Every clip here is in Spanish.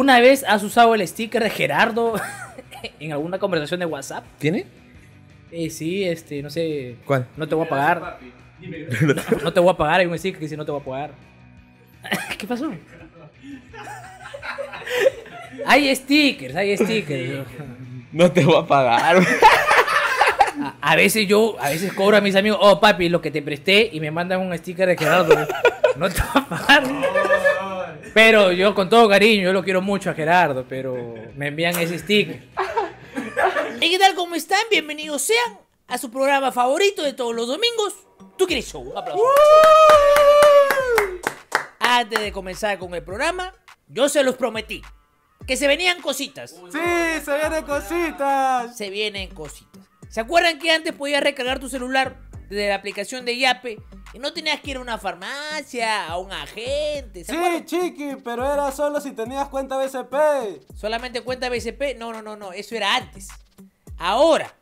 ¿Una vez has usado el sticker de Gerardo en alguna conversación de WhatsApp? ¿Tiene? Eh, sí, este, no sé. ¿Cuál? No te voy a pagar. No te voy a pagar, hay un sticker que dice no te voy a pagar. ¿Qué pasó? Hay stickers, hay stickers. No te voy a pagar. A, a veces yo, a veces cobro a mis amigos, oh papi, lo que te presté y me mandan un sticker de Gerardo. No te voy a pagar. Pero yo con todo cariño, yo lo quiero mucho a Gerardo, pero me envían ese sticker. ¿Y qué tal? ¿Cómo están? Bienvenidos sean a su programa favorito de todos los domingos. ¿Tú quieres show? Un aplauso. Antes de comenzar con el programa, yo se los prometí que se venían cositas. Sí, se vienen cositas. Se vienen cositas. ¿Se acuerdan que antes podías recargar tu celular desde la aplicación de Yape y no tenías que ir a una farmacia, a un agente? ¿Se Sí, acuerdan? chiqui, pero era solo si tenías cuenta BCP. Solamente cuenta BCP. No, no, no, no. Eso era antes. Ahora,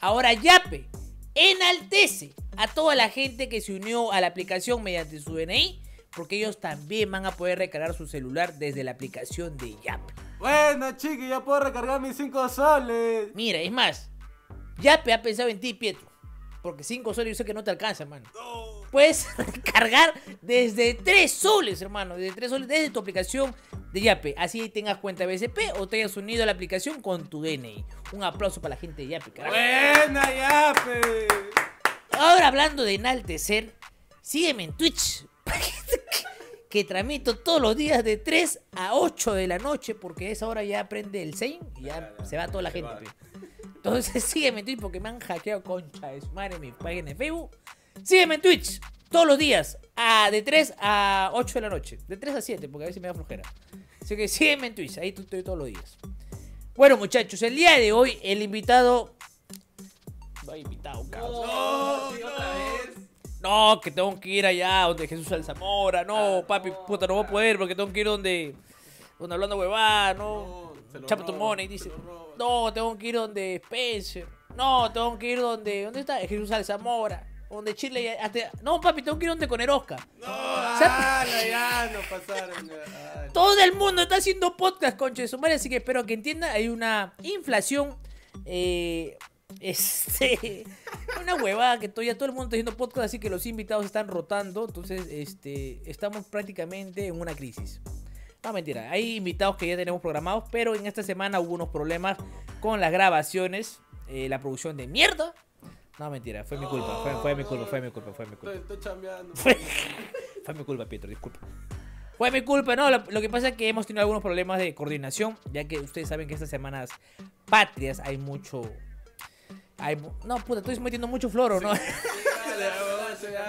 ahora Yape enaltece a toda la gente que se unió a la aplicación mediante su DNI, porque ellos también van a poder recargar su celular desde la aplicación de Yape. Bueno, chiqui, ya puedo recargar mis 5 soles. Mira, es más, Yape ha pensado en ti, Pietro. Porque 5 soles yo sé que no te alcanza, hermano. Puedes recargar desde 3 soles, hermano. Desde 3 soles, desde tu aplicación de Yape. Así tengas cuenta BCP o te hayas unido a la aplicación con tu DNI. Un aplauso para la gente de Yape, carajo. Buena, yape. Ahora hablando de enaltecer, sígueme en Twitch. Que tramito todos los días de 3 a 8 de la noche, porque a esa hora ya aprende el Sein y ya se va toda la gente. Entonces sígueme en Twitch porque me han hackeado concha de su madre en mi página de Facebook. Sígueme en Twitch todos los días, a, de 3 a 8 de la noche. De 3 a 7, porque a veces me da flojera. Así que sígueme en Twitch, ahí estoy todos los días. Bueno, muchachos, el día de hoy el invitado. No hay invitado, cabrón. No, que tengo que ir allá donde Jesús Alzamora. No, papi, puta, no voy a poder porque tengo que ir donde. Donde hablando huevada, no. lo Chapo tu money, dice. No, tengo que ir donde Spencer. No, tengo que ir donde. ¿Dónde está? Jesús Alzamora. Donde Chile. hasta- No, papi, tengo que ir donde con Erosca. No, ala, ya no pasaron. ya, ala. Todo el mundo está haciendo podcast, concha de madre, así que espero que entienda. Hay una inflación. eh, este. Una huevada que todavía todo el mundo está haciendo podcast, así que los invitados están rotando. Entonces, este. Estamos prácticamente en una crisis. No, mentira. Hay invitados que ya tenemos programados, pero en esta semana hubo unos problemas con las grabaciones. eh, la producción de mierda. No, mentira, fue mi culpa, fue, fue mi culpa, fue mi culpa, fue mi culpa. Estoy, estoy chambeando. Fue, fue mi culpa, Pietro, disculpa. Fue mi culpa, no. Lo, lo que pasa es que hemos tenido algunos problemas de coordinación, ya que ustedes saben que estas semanas patrias hay mucho. Hay, no, puta, estoy metiendo mucho floro, ¿no?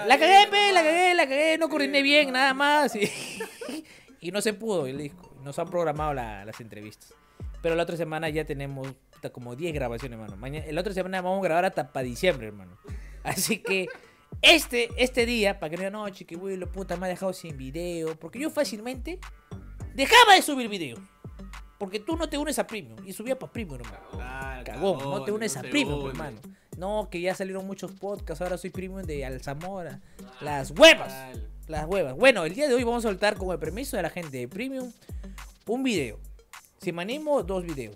La cagué, pe, la ya. cagué, la cagué, no coordiné bien, nada más. Y, y no se pudo, el disco. Nos han programado la- las entrevistas. Pero la otra semana ya tenemos puta, como 10 grabaciones, hermano. Mañana, la otra semana vamos a grabar hasta para diciembre, hermano. Así que este, este día, para que no digan, no, chiquihuilo, puta, me ha dejado sin video. Porque yo fácilmente dejaba de subir video. Porque tú no te unes a Premium. Y subía para Premium, hermano. Ah, Cagón, no te cagón, unes a Premium, une. hermano. No, que ya salieron muchos podcasts, ahora soy Premium de Alzamora. Las huevas, las huevas. Bueno, el día de hoy vamos a soltar con el permiso de la gente de Premium un video. Si me animo, dos videos.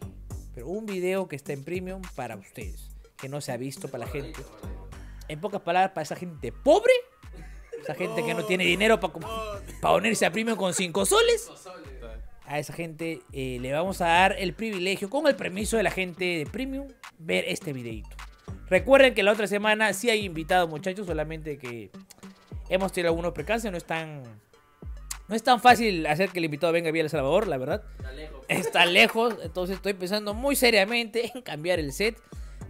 Pero un video que está en Premium para ustedes, que no se ha visto para la gente. En pocas palabras, para esa gente pobre, esa gente que no tiene dinero para, para unirse a Premium con 5 soles a esa gente eh, le vamos a dar el privilegio, con el permiso de la gente de Premium, ver este videito. Recuerden que la otra semana sí hay invitados, muchachos, solamente que hemos tenido algunos percances, no es tan... No es tan fácil hacer que el invitado venga bien a El Salvador, la verdad. Está lejos, entonces estoy pensando muy seriamente en cambiar el set.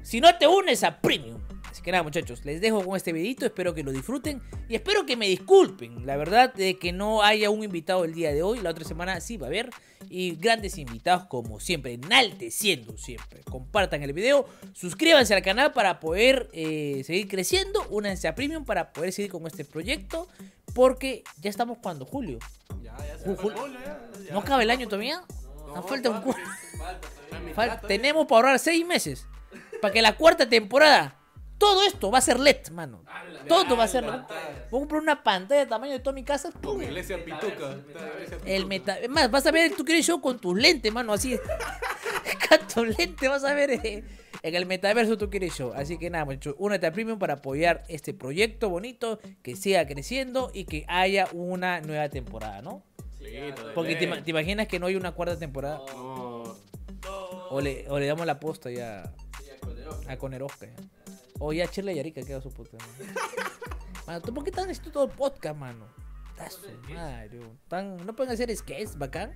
Si no te unes a Premium. Así que nada, muchachos, les dejo con este videito. Espero que lo disfruten y espero que me disculpen. La verdad de que no haya un invitado el día de hoy. La otra semana sí va a haber. Y grandes invitados, como siempre, enalteciendo siempre. Compartan el video, suscríbanse al canal para poder eh, seguir creciendo. Únanse a Premium para poder seguir con este proyecto. Porque ya estamos cuando, Julio. Ya, ya se Ju- fue Ju- el bolo, ya, ya. ¿No acaba el año todavía? No, Nos falta un cu- Fal- todavía. tenemos para ahorrar seis meses. Para que la cuarta temporada Todo esto va a ser LED, mano. Todo va a ser LED. Voy a comprar una pantalla de tamaño de toda mi casa. ¡pum! Como iglesia pituca. El meta... Es más, vas a ver tu quieres show con tus lentes, mano, así. con tus lentes vas a ver eh, en el metaverso tu quieres show. Así que nada, muchachos, únete a Premium para apoyar este proyecto bonito, que siga creciendo y que haya una nueva temporada, ¿no? Porque te, ima- te imaginas que no hay una cuarta temporada. No. O le, o le damos la posta ya a Conerosca. ya. O ya Chile Yarica queda su puta. Mano, Mano, ¿tú por qué están haciendo todo el podcast, mano? Su madre. Tan, ¿No pueden hacer sketches bacán?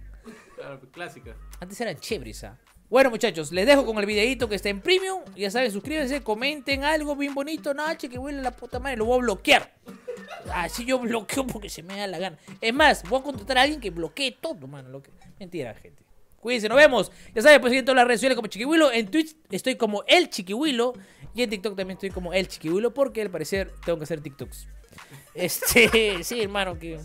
Claro, clásica. Antes eran chéveres, ¿ah? Bueno, muchachos, les dejo con el videito que está en premium. Ya saben, suscríbanse, comenten algo bien bonito. Nache, que huele la puta madre, lo voy a bloquear. Así yo bloqueo porque se me da la gana. Es más, voy a contratar a alguien que bloquee todo, mano. Lo que... Mentira, gente. Cuídense, nos vemos. Ya saben, pues siguen todas las redes sociales como Chiquihuilo. En Twitch estoy como El Chiquihuilo. Y en TikTok también estoy como El Chiquihuilo porque al parecer tengo que hacer TikToks. Este, sí, hermano, que...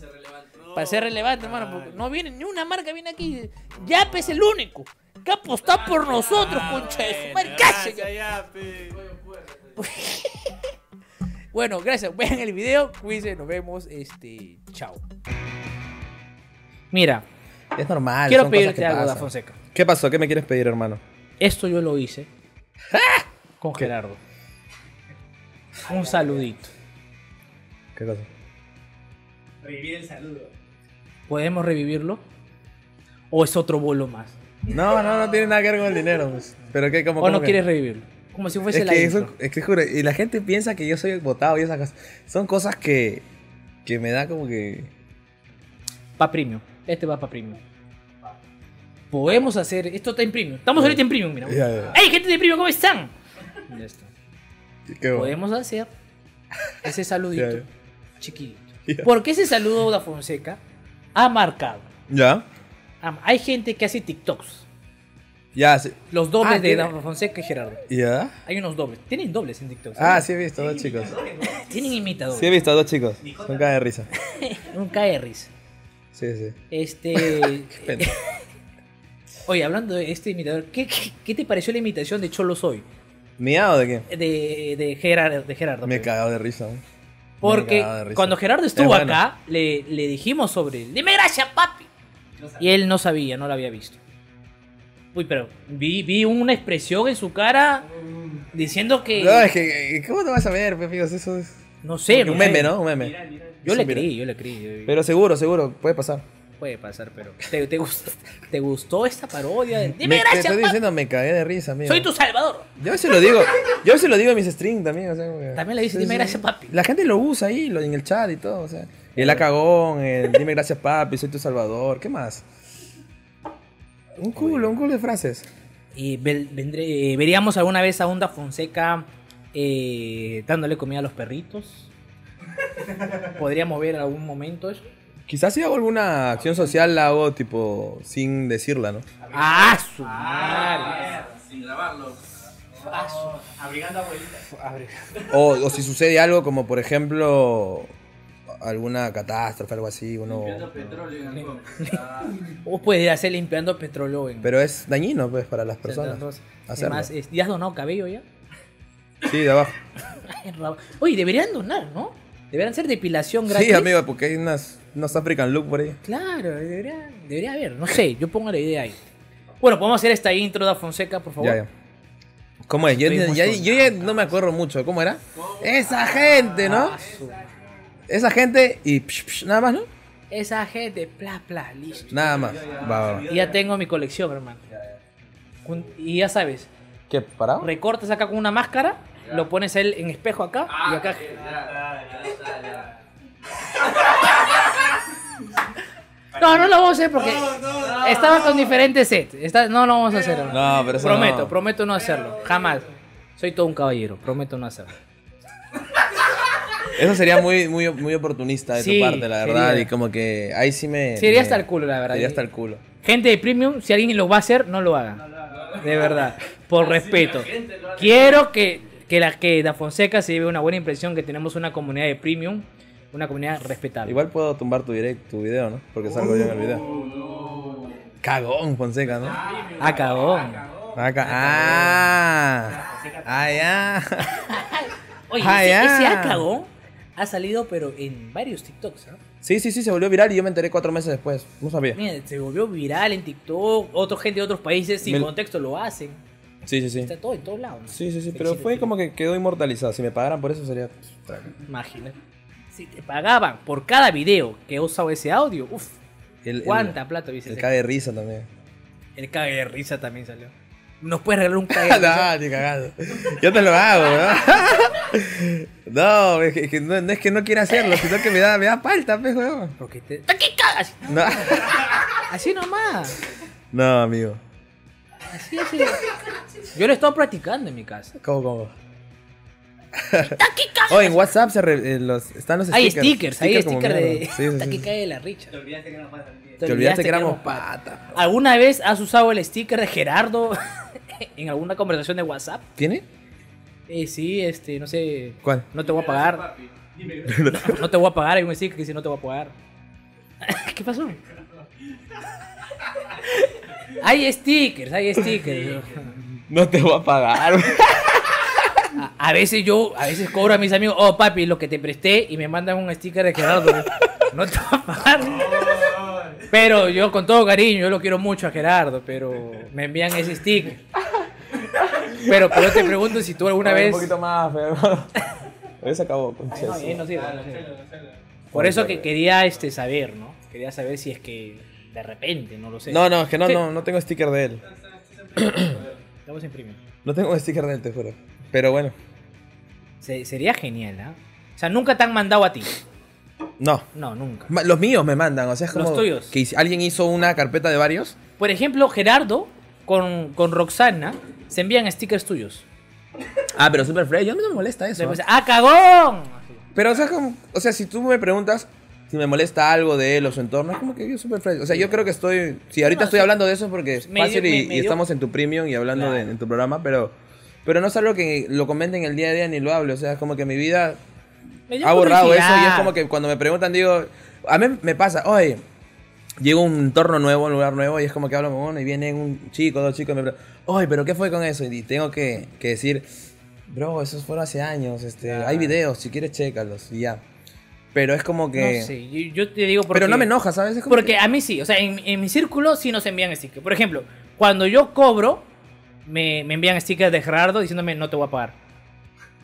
Para ser relevante, hermano, porque no viene ni una marca, viene aquí. Yape es el único que apostó por nosotros, concha de su. Bueno, gracias. Vean el video. Cuídense. Nos vemos. Este. Chao. Mira, Es normal. quiero son cosas pedirte que algo, Da. Fonseca. ¿Qué pasó? ¿Qué me quieres pedir, hermano? Esto yo lo hice con Gerardo. Un saludito. ¿Qué cosa? ¿Podemos revivirlo? ¿O es otro bolo más? No, no, no tiene nada que ver con el dinero. pues. Pero qué, como ¿O no quieres revivirlo? Como si fuese Es la que, intro. eso, es que juro, y la gente piensa que yo soy votado y esas cosas. Son cosas que, que me da como que. Pa' premium. Este va pa' premium. Podemos hacer. Esto está en premium. Estamos ahorita en premium, mira. Ya, ya. ¡Hey, gente de premium! ¿Cómo están? Ya está. que- Podemos hacer ese saludito Ya. Ya. Porque ese saludo de Fonseca ha marcado. ¿Ya? Hay gente que hace TikToks. Ya, sí. Los dobles Ah, de tiene- Da Fonseca y Gerardo. ¿Ya? Hay unos dobles. Tienen dobles en TikTok. Ah, sí he visto, dos chicos. Tienen imitadores. Sí he visto, dos chicos. Son cada de risa. Un cae de risa. Sí, sí. Este. Oye, hablando de este imitador, ¿qué, qué, qué te pareció la imitación de Cholo Soy? ¿Miado de qué? De, de, Gerardo, de Gerardo. Me he pues. cagado de risa. Porque cagado de risa. cuando Gerardo estuvo Es bueno. acá, le, le dijimos sobre él. Dime gracias, papi. Y él no sabía, no lo había visto. Uy, pero vi, vi una expresión en su cara diciendo que. No, es que, ¿cómo te vas a ver, pe, amigos? Eso es. no sé, un meme. ¿no? Un meme. Yo Sí, le mira. creí, yo le creí. Pero seguro, seguro, puede pasar. Puede pasar, pero. ¿Te, te gustó, ¿Te gustó esta parodia? de, Dime Me- te gracias, estoy papi. diciendo, me cagué de risa, amigo. Soy tu salvador. Yo se lo digo, yo se lo digo en mis streams también, o sea, También le dices, Sí, dime gracias, papi. La gente lo usa ahí, lo, en el chat y todo, o sea. El acagón, el dime gracias papi, soy tu salvador, ¿qué más? Un culo, un culo de frases. Y vendré, veríamos alguna vez a Onda Fonseca eh, dándole comida a los perritos. Podríamos ver algún momento eso. Quizás si hago alguna acción social la hago tipo sin decirla, ¿no? ¡Ah, su madre! Sin grabarlo. Abrigando abuelitas. O, o si sucede algo como por ejemplo alguna catástrofe, algo así, uno... Limpiando petróleo en Ancón. O puede hacer limpiando petróleo en. Pero es dañino pues para las personas. Además, es- ¿ya has donado cabello ya? Sí, de abajo. Oye, deberían donar, ¿no? Deberían ser depilación gratis. Sí, amigo, porque hay unas, unos African look por ahí. Claro, debería, debería haber. No sé, yo pongo la idea ahí. Bueno, podemos hacer esta intro de Fonseca, por favor. Ya, ya. ¿Cómo es? Yo, ya- emocionado. yo ya no me acuerdo mucho. ¿Cómo era? Esa gente, ¿no? Ah, Esa gente y psh, psh, nada más, ¿no? Esa gente, pla, pla, listo. Nada más. Va, va, va. Y ya tengo mi colección, hermano. Y ya sabes, ¿Qué? ¿Parado? recortas acá con una máscara, lo pones él en espejo acá y acá. No, no lo vamos a hacer porque estaba con diferentes sets. Está- no lo vamos a hacer. No, pero eso prometo, no. prometo no hacerlo. Jamás. Soy todo un caballero, prometo no hacerlo. Eso sería muy, muy, muy oportunista de Sí, tu parte, la verdad. sería. Y como que ahí sí me. Sería me- hasta el culo, la verdad. Sería hasta el culo. Gente de Premium, si alguien lo va a hacer, no lo haga. De verdad. Por respeto. Quiero que, que, la, que Da Fonseca se lleve una buena impresión que tenemos una comunidad de Premium, una comunidad respetable. Igual puedo tumbar tu, direct, tu video, ¿no? Porque salgo yo en el video. Cagón, Fonseca, ¿no? Ah, cagón. Acá. Ah, ah, ya. Oye, Ah, ese, ya. ese acagón ha salido, pero en varios TikToks, ¿ah? Sí, sí, sí, se volvió viral y yo me enteré cuatro meses después. No sabía. Mira, se volvió viral en TikTok, otra gente de otros países sin contexto lo hacen. Sí, sí, sí. Está todo en todos lados. ¿no? Sí, sí, sí, pero fue como que quedó inmortalizado. Si me pagaran por eso sería... Imagínate. Si te pagaban por cada video que he usado ese audio, uff, el- cuánta plata hubiese El cague de risa también. El cague de risa también salió. Nos puedes regalar un cague de risa. no, ni cagado. Yo te lo hago, ¿no? no, es que, es que no, no es que no quiera hacerlo, sino que me da, me da falta, pues, weón. Porque te. ¿Qué cagas? No. Así nomás. no, amigo. Así, así. Yo lo he estado practicando en mi casa. ¿Cómo, cómo? Oh, en WhatsApp se re- eh, los, están los Hay stickers. stickers, hay stickers de. Sí, sí, Hasta sí. que cae la richa. Te olvidaste que no el día. Te olvidaste que éramos patas. pata. ¿Alguna vez has usado el sticker de Gerardo en alguna conversación de WhatsApp? ¿Tiene? Eh, sí, este, no sé. ¿Cuál? No te voy a pagar. Dime. No te voy a pagar. Hay un sticker que dice no te voy a pagar. ¿Qué pasó? Hay stickers, hay stickers. No te voy a pagar. A, veces yo, a veces cobro a mis amigos, oh papi, lo que te presté y me mandan un sticker de Gerardo. No te voy a pagar. Pero yo con todo cariño, yo lo quiero mucho a Gerardo, pero me envían ese sticker. Pero, pero te pregunto si tú alguna Ay, vez... Un poquito más, pero. Hoy se acabó. No, eh, no no sirve. Por eso que quería este saber, ¿no? Quería saber si es que de repente, no lo sé. No, no, es que no, Sí. no, no tengo sticker de él. Estamos en premium. No tengo sticker de él, te juro. Pero bueno, Se- sería genial, ¿ah? O sea, nunca te han mandado a ti. no. No, nunca. Ma- Los míos me mandan, o sea, es Los como tuyos. que hice- alguien hizo una carpeta de varios. Por ejemplo, Gerardo con, con Roxana se envían stickers tuyos. Ah, pero Super Fresh, yo no me molesta eso. Después, ¡ah, cagón! Pero, o sea, como, o sea, si tú me preguntas si me molesta algo de él o su entorno, es como que yo Super Fresh. O sea, yo creo que estoy. Si ahorita No, estoy sí. hablando de eso es porque es Me fácil dio- y, me- me y dio- estamos en tu premium y hablando de- Claro. en tu programa, pero. Pero no es algo que lo comenten el día a día ni lo hable. O sea, es como que mi vida ha borrado eso y es como que cuando me preguntan digo, a mí me pasa, oye, llego a un entorno nuevo, un lugar nuevo y es como que hablo con uno y viene un chico, dos chicos y me preguntan, oye, pero ¿qué fue con eso? Y tengo que, que decir, bro, esos fueron hace años, este, hay videos, si quieres chécalos y ya. Pero es como que... No sé, yo, yo te digo porque... Pero no me enoja, ¿sabes? Es como Porque que- a mí sí, o sea, en, en mi círculo sí nos envían stickers. Por ejemplo, cuando yo cobro, me, me envían stickers de Gerardo diciéndome no te voy a pagar.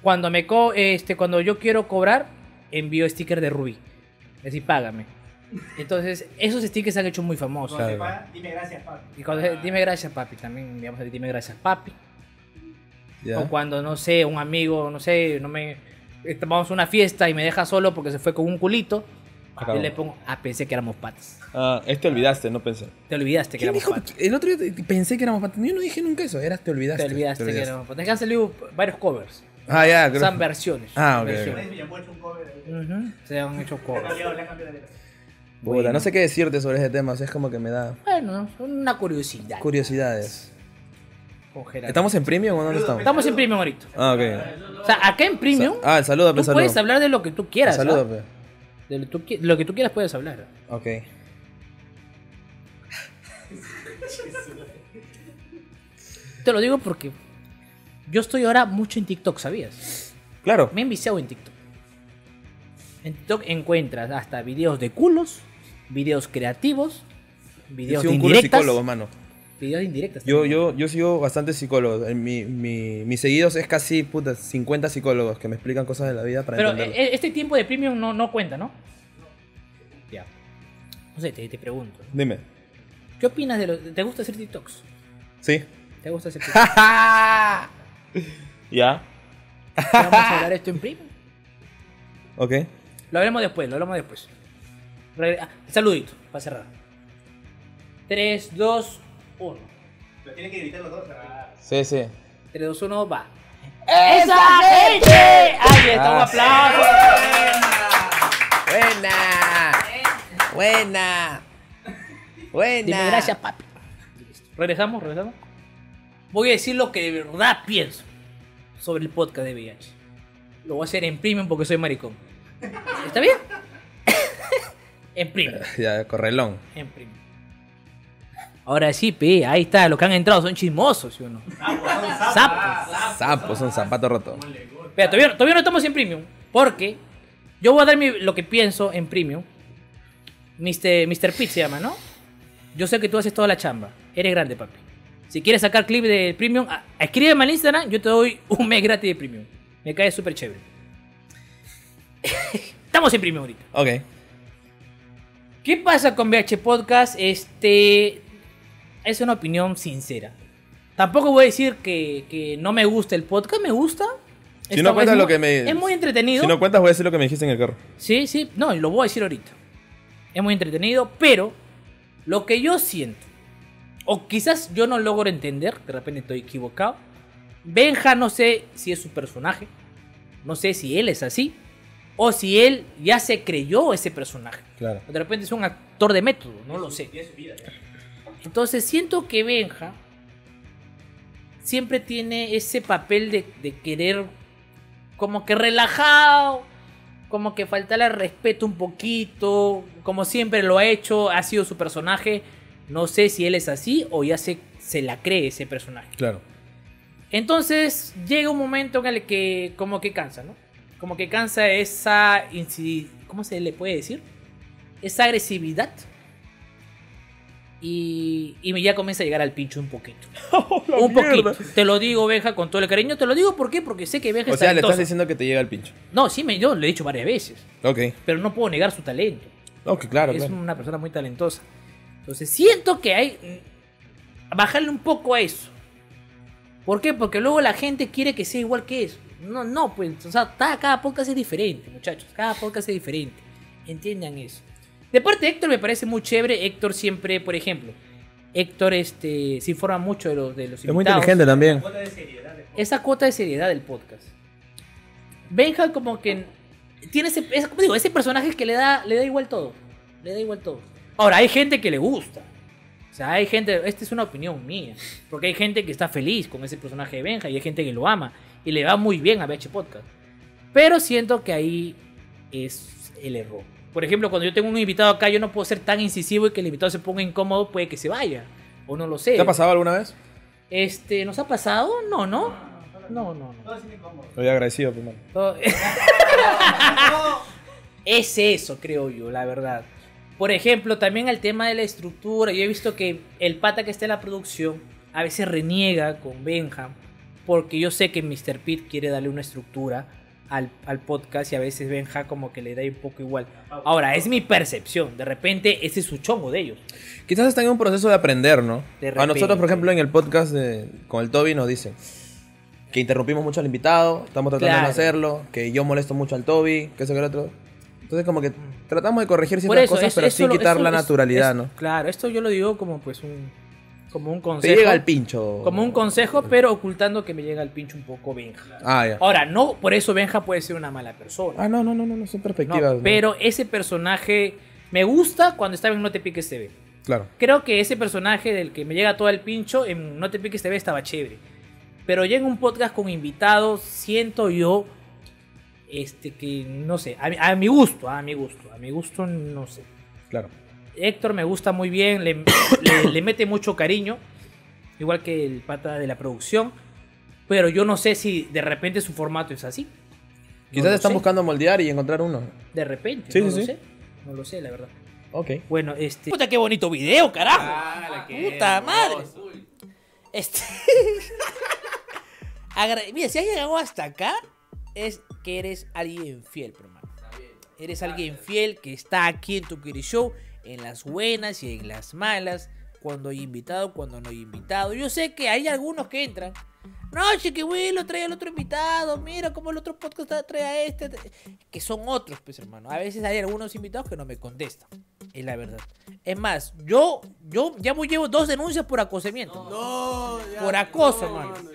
Cuando me co este, cuando yo quiero cobrar, envío sticker de Rubí. Es decir, págame. Entonces, esos stickers se han hecho muy famosos. Cuando Claro. se paga, dime gracias, papi. Y cuando dime gracias, papi, también enviamos el dime gracias, papi. O cuando, no sé, un amigo, no sé, no me. este, Vamos a una fiesta y me deja solo porque se fue con un culito. Acabó. Y le pongo, ah, pensé que éramos patas. Ah, es te olvidaste, no pensé. Te olvidaste que ¿Quién éramos dijo? patas. El otro día te- pensé que éramos patas. Yo no dije nunca eso, eras te olvidaste. Te olvidaste que éramos patas. Es que han salido varios covers. Ah, ya, creo. Son versiones. Ah, ok, versiones. Me han puesto un cover. Le Ujú, Se han hecho covers. cambiado, le ha cambiado la letra. Puta, no sé qué decirte sobre ese tema, o sea, es como que me da Bueno, una curiosidad. curiosidades. con Gerardo. ¿Estamos en premium o dónde estamos? Estamos en Premium ahorita. Ah, ok. O sea, acá en Premium, Ah, el saludo, tú pues, puedes hablar de lo que tú quieras. Saludo, ¿ah? pues. De lo, tú lo que tú quieras puedes hablar. Ok. Te lo digo porque yo estoy ahora mucho en TikTok, ¿sabías? Claro. Me he enviciado en TikTok. En TikTok encuentras hasta videos de culos, videos creativos, videos soy de un culo indirectas. psicólogo, mano. Videos de indirectas. Yo, yo, yo sigo bastante psicólogo. En mi, mi, mis seguidos es casi, puta, 50 psicólogos que me explican cosas de la vida para Pero entenderlo. eh, este tiempo de premium no, no cuenta, ¿no? Ya. No sé, te, te pregunto. Dime. ¿Qué opinas de lo... ¿Te gusta hacer TikToks? ¿Sí? ¿Te gusta hacer TikToks? ¿Ya? Vamos a hablar esto en premium. Ok. Lo hablamos después, lo hablamos después. Ah, saludito, para cerrar. 3, 2, 1. Pero tienen que gritar los dos. ¿verdad? Sí, sí. 3, 2, 1, va. ¡Esa gente! ¡Ahí está, un Ah, aplauso! Buena. Buena. Buena. Dime gracias, papi. Regresamos, regresamos. Voy a decir lo que de verdad pienso sobre el podcast de VIH. Lo voy a hacer en premium porque soy maricón. ¿Está bien? en premium. Ya, correlón. En premium. Ahora sí, pe, ahí está, los que han entrado son chismosos, ¿sí o no? Sapos. Sapos, son zapato roto. Pero todavía, todavía no estamos en premium. Porque yo voy a dar mi- lo que pienso en premium. Mr. Mr. Pete se llama, ¿no? Yo sé que tú haces toda la chamba. Eres grande, papi. Si quieres sacar clip de premium, a- escríbeme al Instagram. Yo te doy un mes gratis de premium. Me cae súper chévere. estamos en premium ahorita. Ok. ¿Qué pasa con VH Podcast? Este. Es una opinión sincera. Tampoco voy a decir que, que no me gusta el podcast, me gusta. Si no cuentas es lo muy- que me. Es muy entretenido. Si no cuentas, voy a decir lo que me dijiste en el carro. Sí, sí, no, lo voy a decir ahorita. Es muy entretenido, pero lo que yo siento, o quizás yo no logro entender, de repente estoy equivocado. Benja no sé si es su personaje, no sé si él es así, o si él ya se creyó ese personaje. Claro. De repente es un actor de método, no lo sé. Entonces siento que Benja siempre tiene ese papel de, de querer como que relajado, como que faltarle al respeto un poquito, como siempre lo ha hecho, ha sido su personaje. No sé si él es así o ya se, se la cree ese personaje. Claro. Entonces llega un momento en el que como que cansa, ¿no? Como que cansa esa... ¿Cómo se le puede decir? Esa agresividad. Y, y me ya comienza a llegar al pincho un poquito. un poquito. Te lo digo, Benja, con todo el cariño. Te lo digo ¿por qué? porque sé que Benja O es sea, le estás diciendo que te llega el pincho. No, sí, me, yo lo he dicho varias veces. Ok. Pero no puedo negar su talento. Ok, claro, es claro. una persona muy talentosa. Entonces siento que hay... mm, Bajarle un poco a eso. ¿Por qué? Porque luego la gente quiere que sea igual que eso. No, no, pues, o sea, cada podcast es diferente, muchachos. Cada podcast es diferente. Entiendan eso. De parte de Héctor me parece muy chévere. Héctor siempre, por ejemplo, Héctor este, se informa mucho de los, de los Es muy invitados. inteligente también. Cuota de seriedad. de- Esa cuota de seriedad del podcast. Benja como que tiene ese, es- como digo, ese personaje que le da, le da igual todo. Le da igual todo. Ahora, hay gente que le gusta. O sea, hay gente, esta es una opinión mía. Porque hay gente que está feliz con ese personaje de Benja y hay gente que lo ama. Y le va muy bien a BH Podcast. Pero siento que ahí es el error. Por ejemplo, cuando yo tengo un invitado acá, yo no puedo ser tan incisivo y que el invitado se ponga incómodo, puede que se vaya. O no lo sé. ¿Te ha pasado alguna vez? Este, ¿nos ha pasado? No, no. No, no, no. Todo es incómodo. Estoy agradecido, primero. Todo- es eso, creo yo, la verdad. Por ejemplo, también el tema de la estructura. Yo he visto que el pata que está en la producción a veces reniega con Benham. Porque yo sé que Mr. Pete quiere darle una estructura al, al podcast y a veces Benja como que le da un poco igual. Ahora, es mi percepción. De repente, ese es su chongo de ellos. Quizás están en un proceso de aprender, ¿no? De A nosotros, por ejemplo, en el podcast de- con el Toby nos dicen que interrumpimos mucho al invitado, estamos tratando de Claro. no hacerlo, que yo molesto mucho al Toby, que eso que el otro. Entonces, como que tratamos de corregir ciertas eso, cosas, pero eso sin lo- quitar eso la naturalidad, ¿no? Claro, esto yo lo digo como pues un como un Te consejo. llega al pincho. Como un consejo, pero ocultando que me llega al pincho un poco Benja. Ah, ya. Ahora, no por eso Benja puede ser una mala persona. Ah, no, no, no, no, no, son perspectivas. ¿no? pero ese personaje me gusta cuando estaba en No Te Piques TV. Claro. Creo que ese personaje del que me llega todo el pincho en No Te Piques TV estaba chévere. Pero ya en un podcast con invitados, siento yo este que no sé, a, a mi gusto, a mi gusto, a mi gusto no sé. Claro. Héctor me gusta muy bien, le, le- le mete mucho cariño, igual que el pata de la producción, pero yo no sé si de repente su formato es así. Quizás están sé. buscando moldear y encontrar uno. De repente, Sí, no sí, lo sí. sé. No lo sé, la verdad. Ok. Bueno, este. Puta, qué bonito video, carajo. Ah, qué Puta madre. Este. Agra- Mira, si has llegado hasta acá, es que eres alguien fiel, pero, hermano. Eres alguien fiel que está aquí en tu Kiri Show, en las buenas y en las malas, cuando hay invitado, cuando no hay invitado. Yo sé que hay algunos que entran. No, Chiquihuilo trae al otro invitado. Mira cómo el otro podcast trae a este. Que son otros, pues, hermano. A veces hay algunos invitados que no me contestan. Es la verdad. Es más, yo, yo ya voy- llevo dos denuncias por acosamiento. No, ya, Por acoso, no, mano. mano.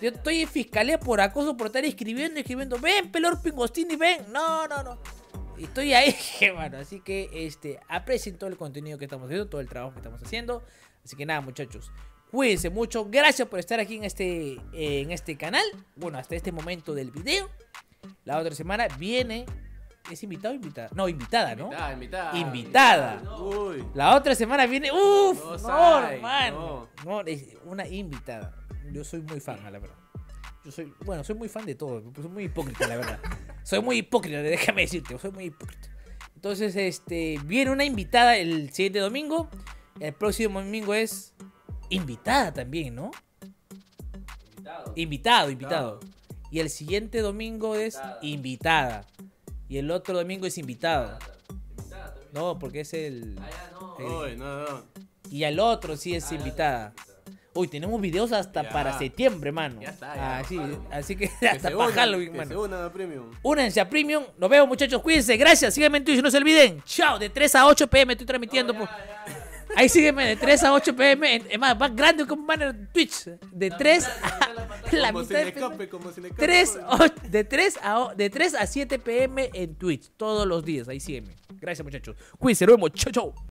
Yo estoy en fiscalía por acoso, por estar escribiendo, escribiendo. Ven, pelor pingostini, ven. No, no, no. Estoy ahí, hermano. Así que este, aprecien todo el contenido que estamos haciendo, todo el trabajo que estamos haciendo. Así que nada, muchachos. Cuídense mucho. Gracias por estar aquí en este, en este canal. Bueno, hasta este momento del video. La otra semana viene. ¿Es invitado o invitada? No, invitada, ¿no? Invitada, invitada. Invitada. Uy. La otra semana viene. ¡Uf! No, No, Sai, hermano. No, es una invitada. Yo soy muy fan, la verdad. Yo soy, bueno, soy muy fan de todo. Soy muy hipócrita, la verdad. Soy muy hipócrita, déjame decirte. Soy muy hipócrita. Entonces, este, viene una invitada el siguiente domingo. El próximo domingo es invitada también, ¿no? Invitado, invitado. Y el siguiente domingo es invitada. Y el otro domingo es invitado. No, porque es el... el- Uy, no, no. y al otro sí es invitada. Uy, tenemos videos hasta Ya. para septiembre, mano. Ya está, ya. Así, así que Que hasta para Halloween, mano. unan a Premium. Únanse a Premium. Nos vemos, muchachos. Cuídense. Gracias. Síganme en Twitch. No se olviden. Chao. De 3 a 8 pm estoy transmitiendo. po. Ahí sígueme de 3 a 8 pm. Es más, más grande que un banner en Twitch. De 3 a la mitad de escape, como se le escape. 3, de, 3 a, de 3 a 7 pm en Twitch. Todos los días. Ahí sígueme. Gracias, muchachos. Cuídense. Nos vemos. Chau, chau.